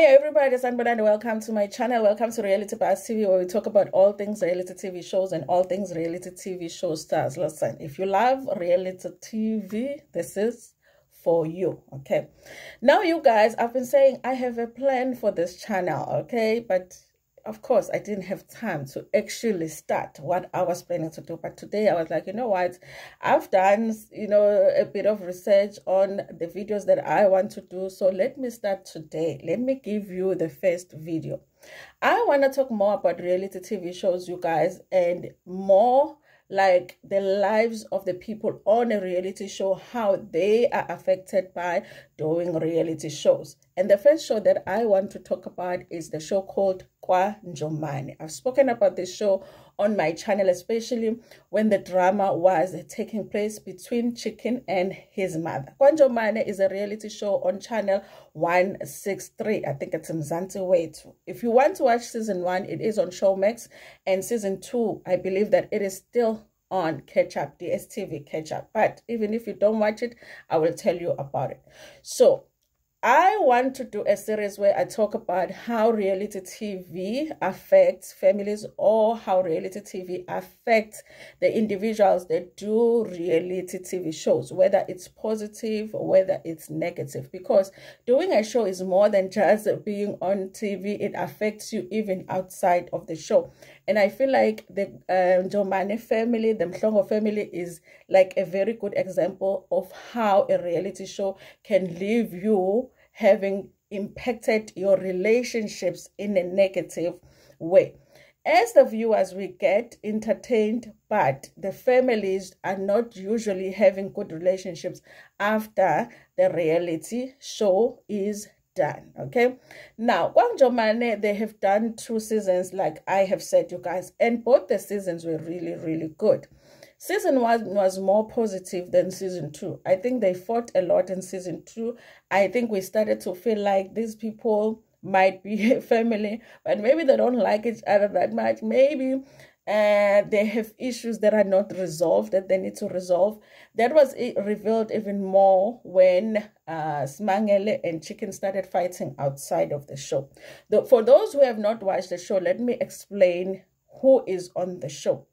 Hi everybody, it's Anbana and welcome to my channel. Welcome to Reality Buzz TV where we talk about all things reality TV shows and all things reality TV show stars. Listen, if you love reality TV, this is for you, okay? Now you guys, I've been saying I have a plan for this channel, okay? But of course, I didn't have time to actually start what I was planning to do. But today I was like, you know what? I've done, you know, a bit of research on the videos that I want to do. So let me start today. Let me give you the first video. I want to talk more about reality TV shows, you guys, and more like the lives of the people on a reality show, how they are affected by doing reality shows. And the first show that I want to talk about is the show called Kwa Njomane. I've spoken about this show on my channel, especially when the drama was taking place between Chicken and his mother. KwaNjomane is a reality show on channel 163. I think it's in Mzansi Wethu. If you want to watch season one, it is on Showmax. And season two, I believe that it is still on catch up dstv catch up but even if you don't watch it i will tell you about it so I want to do a series where I talk about how reality TV affects families or how reality TV affects the individuals that do reality TV shows, whether it's positive or whether it's negative. Because doing a show is more than just being on TV, it affects you even outside of the show. And I feel like the um, Jomane family, the Mhlongo family, is like a very good example of how a reality show can leave you having impacted your relationships in a negative way. As the viewers, we get entertained, but the families are not usually having good relationships after the reality show is done. Okay. Now, Mane, they have done two seasons, like I have said, you guys, and both the seasons were really, really good. Season one was more positive than season two. I think they fought a lot in season two. I think we started to feel like these people might be a family, but maybe they don't like each other that much. Maybe uh, they have issues that are not resolved that they need to resolve. That was revealed even more when uh, Smangele and Chicken started fighting outside of the show. The, for those who have not watched the show, let me explain who is on the show.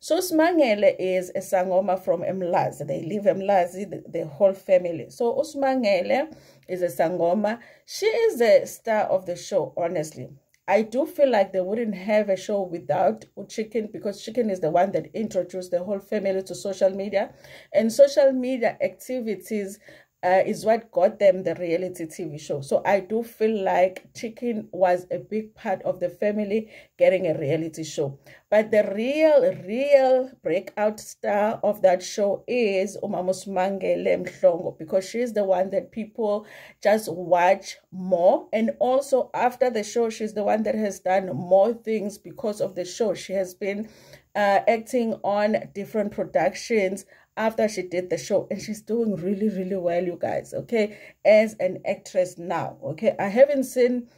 So Smangele is a Sangoma from Emlazi. They live Emlazi, the, the whole family. So Usmangele is a Sangoma. She is the star of the show, honestly. I do feel like they wouldn't have a show without Chicken because Chicken is the one that introduced the whole family to social media. And social media activities uh, is what got them the reality TV show. So I do feel like Chicken was a big part of the family getting a reality show. But the real, real breakout star of that show is Umamusmangele Mhlongo because she's the one that people just watch more. And also after the show, she's the one that has done more things because of the show. She has been uh, acting on different productions after she did the show and she's doing really really well you guys okay? As an actress now okay? I haven't seen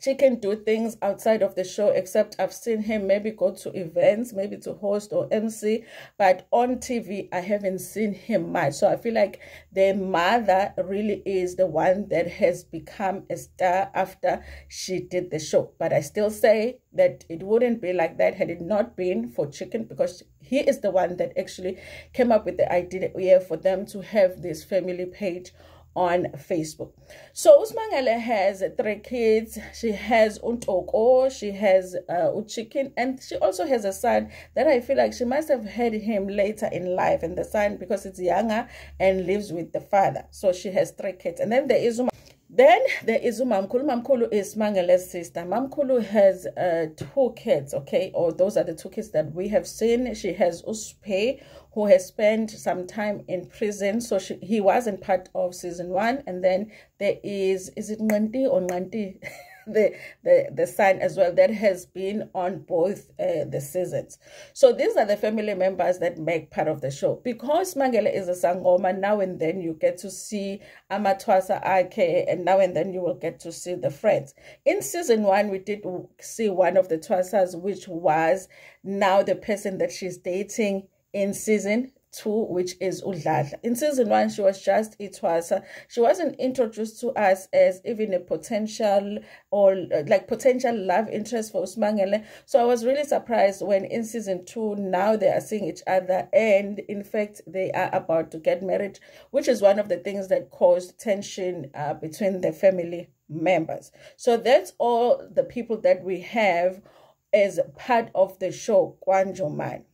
Chicken do things outside of the show except I've seen him maybe go to events, maybe to host or MC, but on TV I haven't seen him much. So I feel like the mother really is the one that has become a star after she did the show. But I still say that it wouldn't be like that had it not been for Chicken because he is the one that actually came up with the idea for them to have this family page on Facebook. So Usmangele has three kids. She has Untoko, she has uh, Uchikin, and she also has a son that I feel like she must have had him later in life. And the son, because it's younger and lives with the father. So she has three kids. And then there is Uma then there is Umamkulu. Mamkulu is Mangele's sister. Mamkulu has uh, two kids, okay? Or those are the two kids that we have seen. She has Uspe, who has spent some time in prison. So she, he wasn't part of season one. And then there is, is it Nganti or Nganti? the the the son as well that has been on both uh, the seasons so these are the family members that make part of the show because mangele is a sangoma now and then you get to see amatwasa ake and now and then you will get to see the friends in season one we did see one of the twasas which was now the person that she's dating in season two, which is Udladla. In season one, she was just Itwasa. She wasn't introduced to us as even a potential or uh, like potential love interest for Usmangele. So I was really surprised when in season two, now they are seeing each other and in fact, they are about to get married, which is one of the things that caused tension uh, between the family members. So that's all the people that we have as part of the show, KwaNjomane.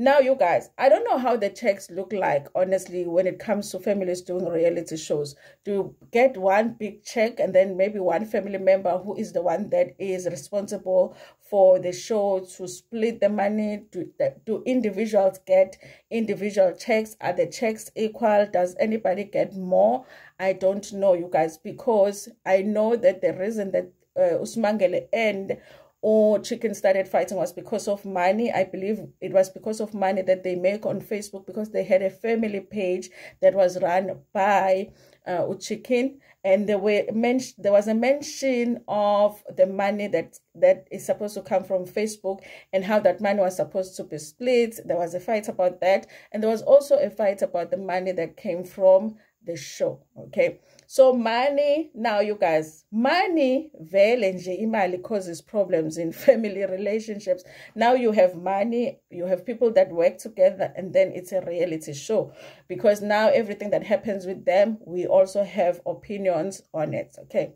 Now, you guys, I don't know how the checks look like, honestly, when it comes to families doing reality shows. Do you get one big check and then maybe one family member who is the one that is responsible for the show to split the money? Do, do individuals get individual checks? Are the checks equal? Does anybody get more? I don't know, you guys, because I know that the reason that uh, Usmangele and or chicken started fighting was because of money. I believe it was because of money that they make on Facebook because they had a family page that was run by uh, chicken and there were men- there was a mention of the money that that is supposed to come from Facebook and how that money was supposed to be split. There was a fight about that, and there was also a fight about the money that came from the show. Okay, so money, now you guys, money, vele nje imali causes problems in family relationships. Now you have money, you have people that work together, and then it's a reality show. Because now everything that happens with them, we also have opinions on it. Okay.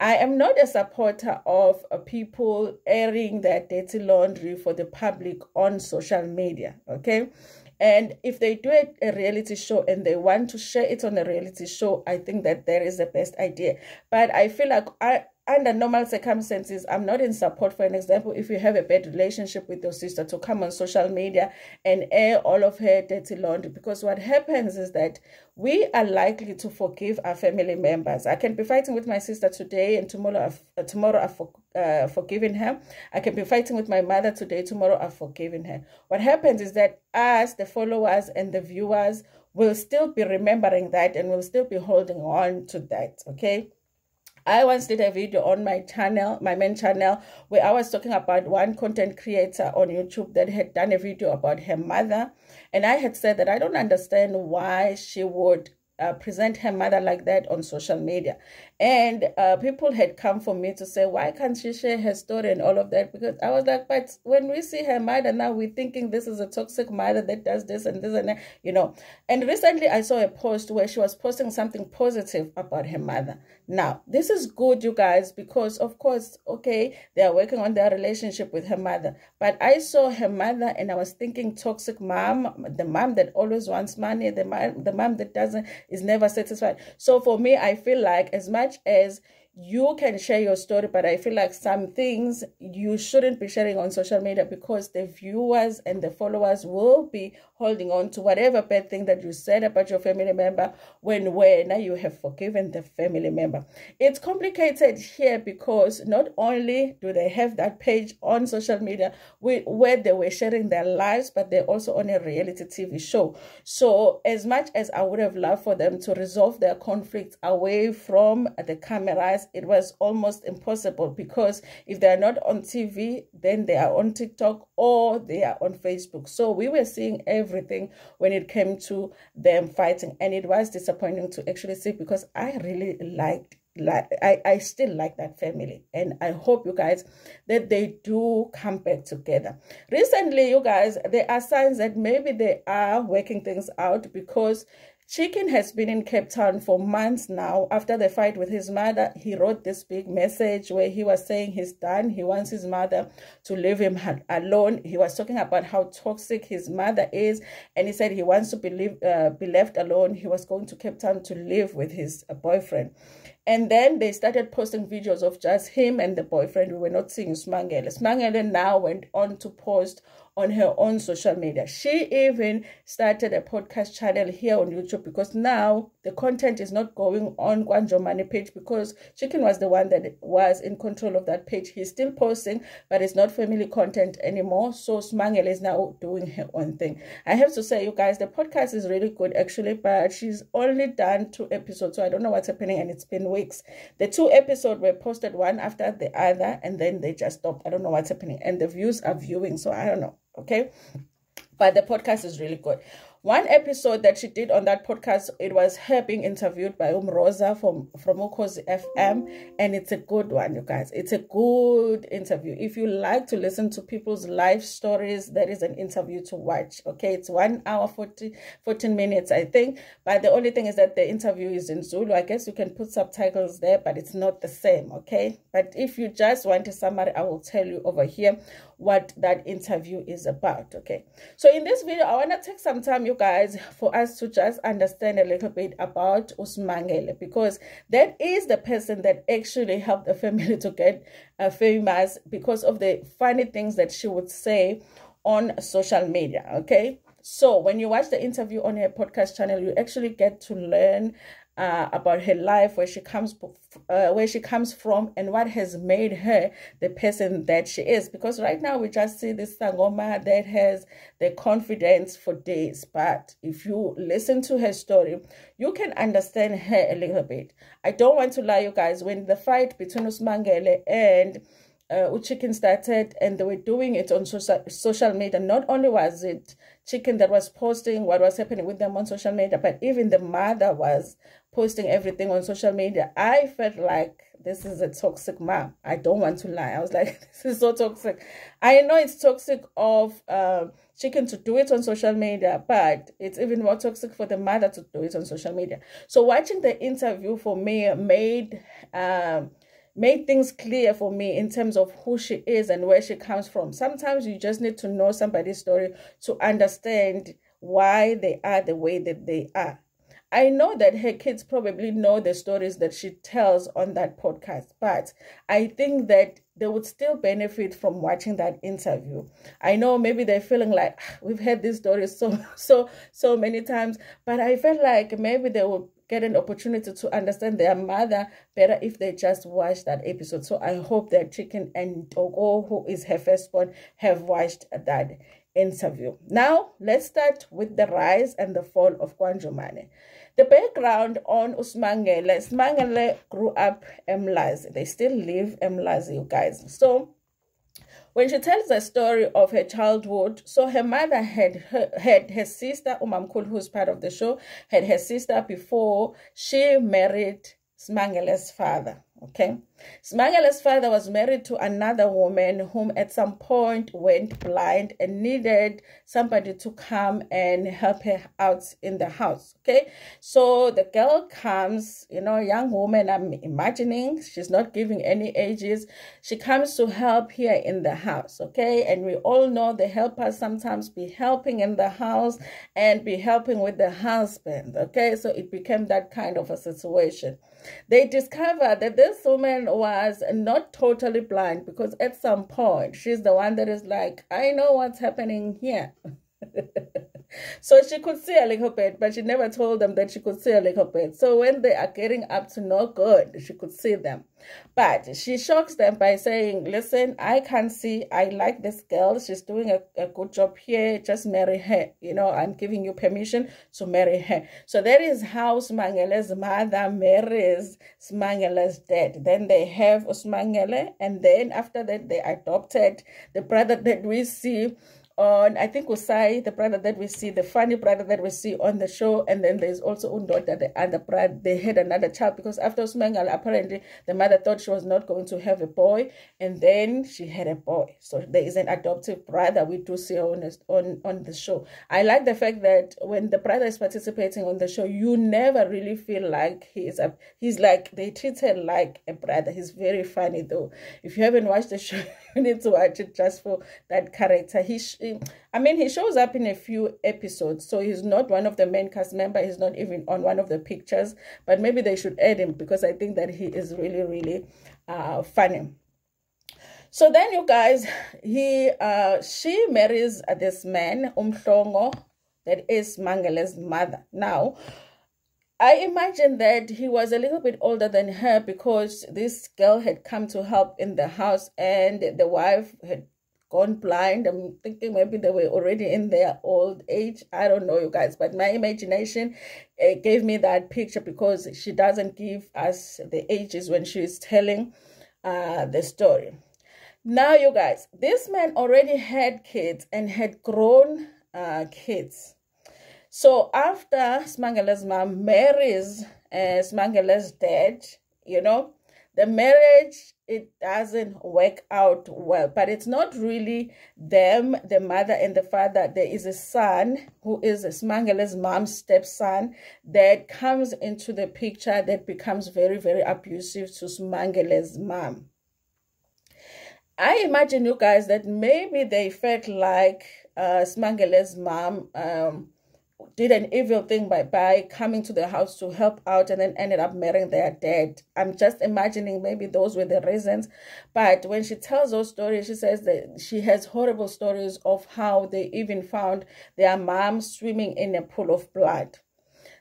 I am not a supporter of uh, people airing their dirty laundry for the public on social media. Okay. And if they do a, a, reality show and they want to share it on a reality show, I think that that is the best idea. But I feel like I under normal circumstances, I'm not in support. For an example, if you have a bad relationship with your sister, to come on social media and air all of her dirty laundry, because what happens is that we are likely to forgive our family members. I can be fighting with my sister today, and tomorrow, I've, uh, tomorrow I've for, uh, forgiven her. I can be fighting with my mother today, tomorrow I've forgiven her. What happens is that us, the followers and the viewers, will still be remembering that and will still be holding on to that. Okay I once did a video on my channel, my main channel, where I was talking about one content creator on YouTube that had done a video about her mother. And I had said that I don't understand why she would uh, present her mother like that on social media. And uh, people had come for me to say, why can't she share her story and all of that? Because I was like, but when we see her mother now, we're thinking this is a toxic mother that does this and this and that, you know. And recently I saw a post where she was posting something positive about her mother. Now, this is good, you guys, because of course, okay, they are working on their relationship with her mother. But I saw her mother and I was thinking toxic mom, the mom that always wants money, the mom, the mom that doesn't, is never satisfied. So for me, I feel like as much as you can share your story, but I feel like some things you shouldn't be sharing on social media because the viewers and the followers will be holding on to whatever bad thing that you said about your family member when when now you have forgiven the family member. It's complicated here because not only do they have that page on social media where they were sharing their lives, but they're also on a reality TV show. So as much as I would have loved for them to resolve their conflict away from the cameras, it was almost impossible because if they are not on TV, then they are on TikTok or they are on Facebook. So we were seeing everything when it came to them fighting. And it was disappointing to actually see because I really liked like I, I still like that family and I hope you guys that they do come back together. Recently, you guys, there are signs that maybe they are working things out because Chicken has been in Cape Town for months now. After the fight with his mother, he wrote this big message where he was saying he's done. He wants his mother to leave him alone. He was talking about how toxic his mother is. And he said he wants to be, leave, uh, be left alone. He was going to Cape Town to live with his uh, boyfriend. And then they started posting videos of just him and the boyfriend. We were not seeing Smangele. Smangele now went on to post on her own social media. She even started a podcast channel here on YouTube because now the content is not going on KwaNjomane page because Chicken was the one that was in control of that page. He's still posting, but it's not family content anymore. So Smangele is now doing her own thing. I have to say, you guys, the podcast is really good actually, but she's only done two episodes, so I don't know what's happening, and it's been weeks. The two episodes were posted one after the other, and then they just stopped. I don't know what's happening, and the views are viewing, so I don't know okay but the podcast is really good One episode that she did on that podcast, it was her being interviewed by Um Rosa from from Ukhozi FM, and it's a good one, you guys. It's a good interview. If you like to listen to people's life stories, there is an interview to watch. Okay, it's one hour 40, 14 minutes, I think. But the only thing is that the interview is in Zulu. I guess you can put subtitles there, but it's not the same. Okay, but if you just want a summary, I will tell you over here what that interview is about okay? So in this video i want to take some time you guys for us to just understand a little bit about usimangele because that is the person that actually helped the family to get uh, famous because of the funny things that she would say on social media okay? So when you watch the interview on her podcast channel you actually get to learn uh, about her life, where she comes, uh, where she comes from, and what has made her the person that she is. Because right now we just see this sangoma that has the confidence for days, but if you listen to her story, you can understand her a little bit. I don't want to lie, you guys. When the fight between Usimangele and uh, Chicken started and they were doing it on social, social media. Not only was it Chicken that was posting what was happening with them on social media, but even the mother was posting everything on social media. I felt like this is a toxic mom. I don't want to lie. I was like, this is so toxic. I know it's toxic of uh, Chicken to do it on social media, but it's even more toxic for the mother to do it on social media. So watching the interview for me made... Um, made things clear for me in terms of who she is and where she comes from. Sometimes you just need to know somebody's story to understand why they are the way that they are. I know that her kids probably know the stories that she tells on that podcast, but I think that they would still benefit from watching that interview. I know maybe they're feeling like ah, we've heard these stories so so so many times, but I felt like maybe they would get an opportunity to understand their mother better if they just watch that episode. So I hope that Chicken and Togo, who is her firstborn, have watched that interview. Now, let's start with the rise and the fall of KwaNjomane. The background on Usimangele, Usimangele grew up Emlazi. They still live Emlazi, you guys. So, when she tells the story of her childhood, so her mother had her, had her sister, Umamkul, who's part of the show, had her sister before she married Smangele's father. Okay. Smangele's father was married to another woman whom at some point went blind and needed somebody to come and help her out in the house. Okay. So the girl comes, you know, young woman, I'm imagining she's not giving any ages. She comes to help here in the house. Okay. And we all know the helpers sometimes be helping in the house and be helping with the husband. Okay. So it became that kind of a situation. They discovered that this woman was not totally blind because at some point she's the one that is like, I know what's happening here. so she could see a little bit, but she never told them that she could see a little bit. So when they are getting up to no good, she could see them. But she shocks them by saying, listen, I can't see. I like this girl. She's doing a, a good job here. Just marry her. You know, I'm giving you permission to marry her. So that is how Smangele's mother marries Smangele's dad. Then they have Usmangele. And then after that, they adopted the brother that we see on I think Usai, the brother that we see, the funny brother that we see on the show, and then there's also Undota, the other brother. They had another child because after Usmangal, apparently the mother thought she was not going to have a boy, and then she had a boy. So there is an adoptive brother we do see on on on the show. I like the fact that when the brother is participating on the show, you never really feel like he is a he's like they treat her like a brother. He's very funny though. If you haven't watched the show, you need to watch it just for that character. He I mean, he shows up in a few episodes, so he's not one of the main cast member. He's not even on one of the pictures, but maybe they should add him because I think that he is really, really uh, funny. So then, you guys, he uh, she marries this man, Umhlongo, that is Mangele's mother. Now, I imagine that he was a little bit older than her because this girl had come to help in the house and the wife had gone blind. I'm thinking maybe they were already in their old age. I don't know, you guys, but my imagination uh, gave me that picture because she doesn't give us the ages when she's telling uh, the story. Now, you guys, this man already had kids and had grown uh, kids. So after Smangala's mom marries uh, Smangala's dad, you know, the marriage it doesn't work out well. But it's not really them the mother and the father. There is a son who is smangala's mom's stepson that comes into the picture that becomes very very abusive to smangala's mom. I imagine you guys that maybe they felt like uh mom um did an evil thing by, by coming to the house to help out and then ended up marrying their dad. I'm just imagining maybe those were the reasons. But when she tells those stories, she says that she has horrible stories of how they even found their mom swimming in a pool of blood.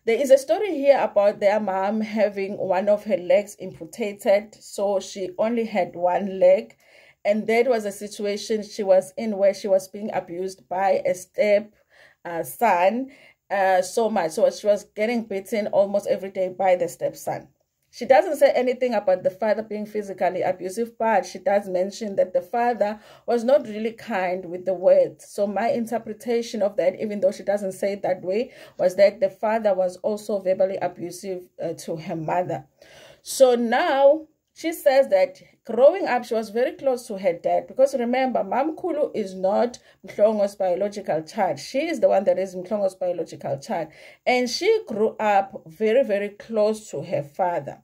There is a story here about their mom having one of her legs amputated, so she only had one leg. And that was a situation she was in where she was being abused by a step uh, son uh, so much. So she was getting beaten almost every day by the stepson. She doesn't say anything about the father being physically abusive, but she does mention that the father was not really kind with the words. So my interpretation of that, even though she doesn't say it that way, was that the father was also verbally abusive uh, to her mother. So now she says that growing up, she was very close to her dad because remember, Mam Kulu is not Mhlongo's biological child. She is the one that is Mhlongo's biological child. And she grew up very, very close to her father.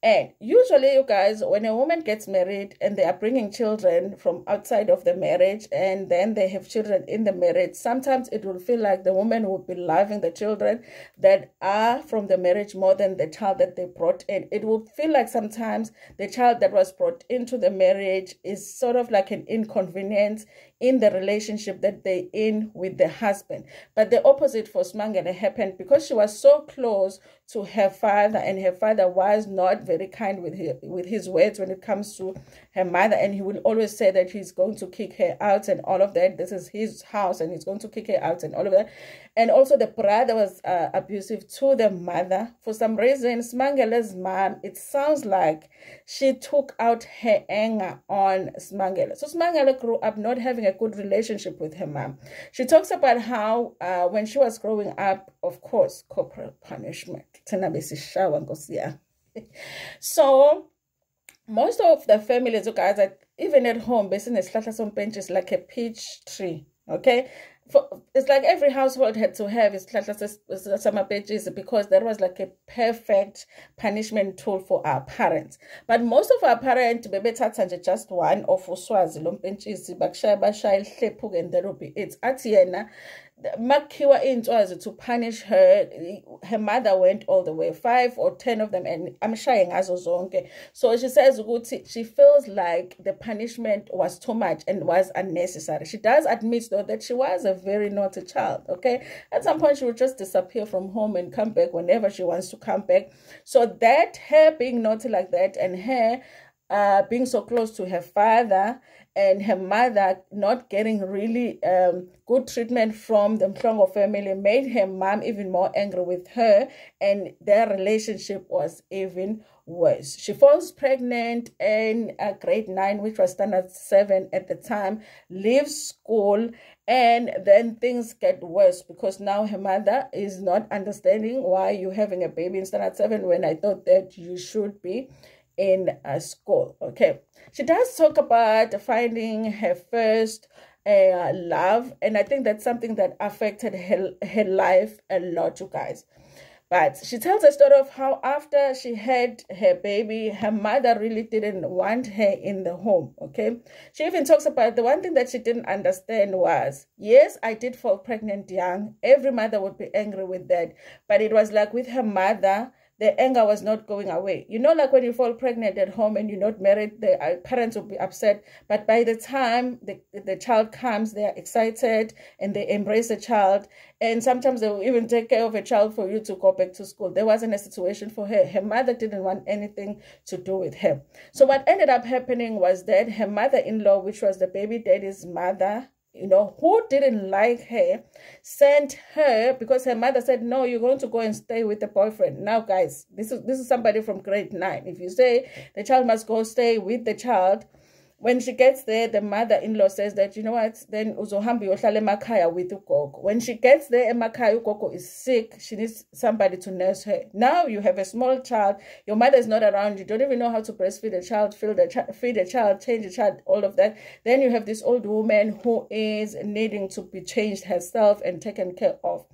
And usually, you guys, when a woman gets married and they are bringing children from outside of the marriage and then they have children in the marriage, sometimes it will feel like the woman will be loving the children that are from the marriage more than the child that they brought in. It will feel like sometimes the child that was brought into the marriage is sort of like an inconvenience in the relationship that they in with the husband. But the opposite for Smangele happened because she was so close to her father and her father was not very kind with her, with his words when it comes to her mother and he will always say that he's going to kick her out and all of that. This is his house and he's going to kick her out and all of that. And also the brother was uh, abusive to the mother. For some reason smangele's mom it sounds like she took out her anger on smangele so smangele grew up not having a good relationship with her mom. She talks about how uh, when she was growing up of course corporal punishment. So most of the families you guys even at home besinesihlahla sompentshi like a peach tree okay for, it's like every household had to have isihlahla samapentshisi because that was like a perfect punishment tool for our parents. But most of our parents bebethatha nje just one of uswazi lo mpentshisi bakushaya bashaya ihlephuke and that will be it athi yena makhiwa iy'nswazi to punish her her mother went all the way five or ten of them and amshaye ngazo zonke. So she says she feels like the punishment was too much and was unnecessary. She does admit though that she was a very naughty child okay? At some point she would just disappear from home and come back whenever she wants to come back. So that her being naughty like that and her uh, being so close to her father and her mother not getting really um, good treatment from the Mhlongo family made her mom even more angry with her and their relationship was even worse. She falls pregnant in uh, grade 9 which was standard 7 at the time, leaves school and then things get worse because now her mother is not understanding why you're having a baby in standard 7 when I thought that you should be in a school. Okay. She does talk about finding her first uh, love, and I think that's something that affected her, her life a lot, you guys. But she tells a story of how after she had her baby, her mother really didn't want her in the home. Okay. She even talks about the one thing that she didn't understand was yes, I did fall pregnant young. Every mother would be angry with that. But it was like with her mother, the anger was not going away. You know, like when you fall pregnant at home and you're not married, the uh, parents will be upset. But by the time the, the child comes, they are excited and they embrace the child. And sometimes they will even take care of a child for you to go back to school. There wasn't a situation for her. Her mother didn't want anything to do with her. So what ended up happening was that her mother-in-law, which was the baby daddy's mother, you know, who didn't like her, sent her because her mother said, no, you're going to go and stay with the boyfriend. Now, guys, this is this is somebody from grade nine. If you say the child must go stay with the child, when she gets there, the mother-in-law says that, you know what, then uzohambi yohlala emakhaya with ugogo. When she gets there, emakhaya ugogo is sick. She needs somebody to nurse her. Now you have a small child. Your mother is not around. You don't even know how to breastfeed a child, feed a, feed a child, change a child, all of that. Then you have this old woman who is needing to be changed herself and taken care of.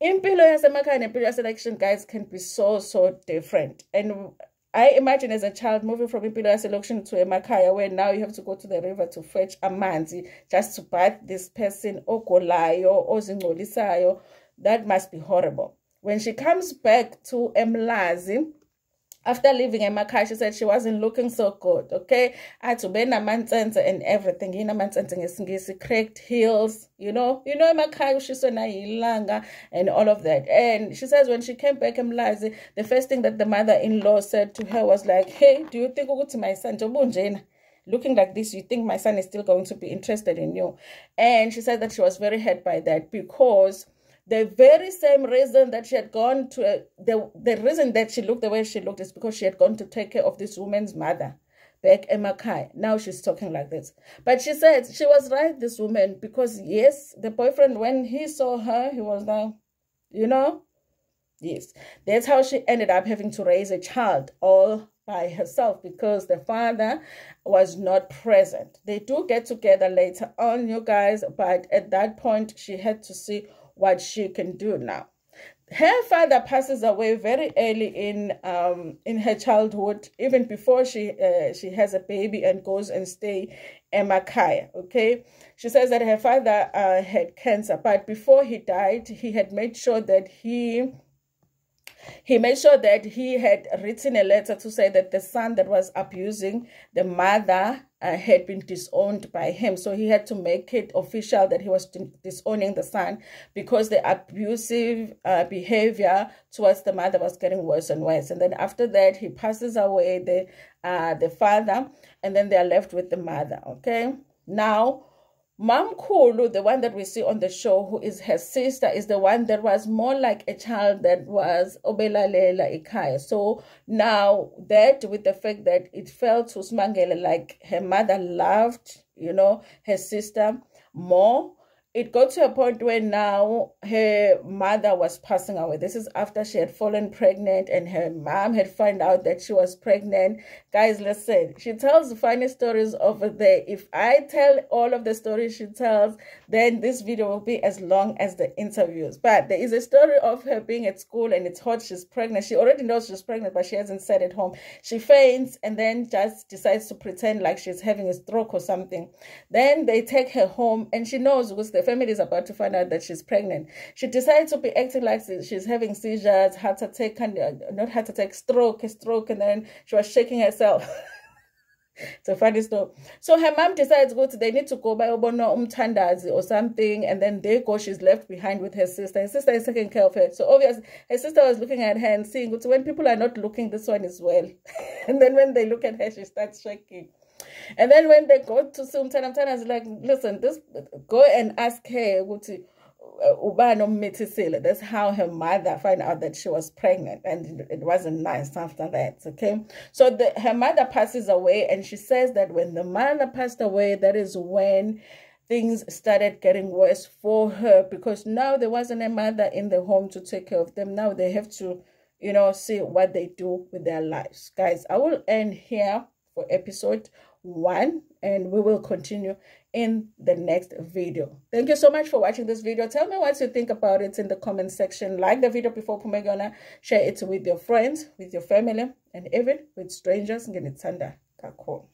Impilo yasemakhaya nempilo yaselection, guys, can be so, so different. And I imagine as a child moving from Impilo selection to Emakaya, where now you have to go to the river to fetch a manzi just to bath this person, ogolayo, ozingolisayo. That must be horrible. When she comes back to Emlazi, after leaving emakhaya she said she wasn't looking so good okay? I had to bend athi ubenamantsense and everything. You know, yinamantsense ngesingisi cracked heels you know? You know emakhaya ushiswe nayilanga and all of that. And she says when she came back emlazi the first thing that the mother-in-law said to her was like hey do you think to my son looking like this you think my son is still going to be interested in you? And she said that she was very hurt by that because the very same reason that she had gone to a, the the reason that she looked the way she looked is because she had gone to take care of this woman's mother back in Emakai. Now she's talking like this. But she said she was right, this woman, because yes, the boyfriend, when he saw her, he was like, you know, yes. That's how she ended up having to raise a child all by herself because the father was not present. They do get together later on, you guys, but at that point, she had to see what she can do now. Her father passes away very early in um in her childhood, even before she uh, she has a baby and goes and stay in Makaya. Okay, she says that her father uh, had cancer, but before he died, he had made sure that he he made sure that he had written a letter to say that the son that was abusing the mother uh, had been disowned by him. So he had to make it official that he was disowning the son because the abusive uh, behavior towards the mother was getting worse and worse. And then after that, he passes away the uh, the father, and then they are left with the mother. Okay, now Mom Kulu, the one that we see on the show, who is her sister, is the one that was more like a child that was Obelalela Ikaya. So now that with the fact that it felt to Smangele like her mother loved, you know, her sister more, it got to a point where now her mother was passing away. This is after she had fallen pregnant and her mom had found out that she was pregnant. Guys, listen, she tells funny stories over there. If I tell all of the stories she tells, then this video will be as long as the interviews. But there is a story of her being at school and it's hot. She's pregnant. She already knows she's pregnant, but she hasn't said it home. She faints and then just decides to pretend like she's having a stroke or something. Then they take her home and she knows because the family is about to find out that she's pregnant. She decides to be acting like she's having seizures, heart attack, uh, not heart attack, stroke, stroke, and then she was shaking herself. it's a funny story. So her mom decides go to they need to go by Obono Umtandazi or something, and then they go, she's left behind with her sister. Her sister is taking care of her. So obviously her sister was looking at her and seeing when people are not looking, this one is well. and then when they look at her, she starts shaking. And then when they go to Sumtana, Mtana is like, listen, this go and ask her uh, ubani That's how her mother found out that she was pregnant, and it wasn't nice after that. Okay, so the, her mother passes away, and she says that when the mother passed away, that is when things started getting worse for her because now there wasn't a mother in the home to take care of them. Now they have to, you know, see what they do with their lives. Guys, I will end here for episode one and we will continue in the next video. Thank you so much for watching this video. Tell me what you think about it in the comment section. Like the video before pumegona. Share it with your friends with your family and even with strangers. Ngenitsanda kakhulu